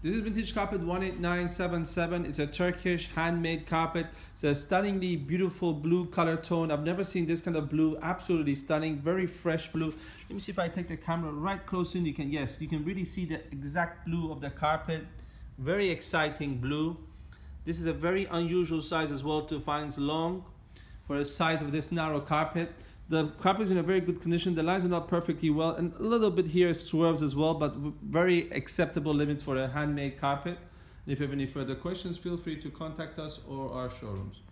This is vintage carpet 18977. It's a Turkish handmade carpet. It's a stunningly beautiful blue color tone. I've never seen this kind of blue. Absolutely stunning. Very fresh blue. Let me see if I take the camera right close in. You can, yes, you can really see the exact blue of the carpet. Very exciting blue. This is a very unusual size as well to find long for the size of this narrow carpet. The carpet is in a very good condition. The lines are not perfectly well, and a little bit here swerves as well, but very acceptable limits for a handmade carpet. If you have any further questions, feel free to contact us or our showrooms.